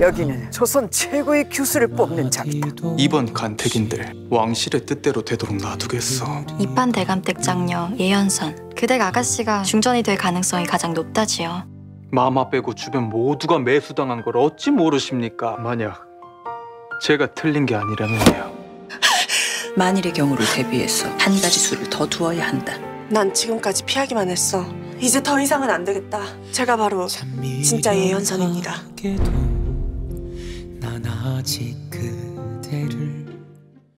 여기는 조선 최고의 교수를 뽑는 자리다. 이번 간택인들 왕실의 뜻대로 되도록 놔두겠어. 이판 대감댁 장녀 예연선 그댁 아가씨가 중전이 될 가능성이 가장 높다지요 마마 빼고 주변 모두가 매수당한 걸 어찌 모르십니까? 만약 제가 틀린 게 아니라면요. 만일의 경우를 대비해서 한 가지 수를 더 두어야 한다. 난 지금까지 피하기만 했어. 이제 더 이상은 안 되겠다. 제가 바로 진짜 예언선입니다. 난 아직 그대를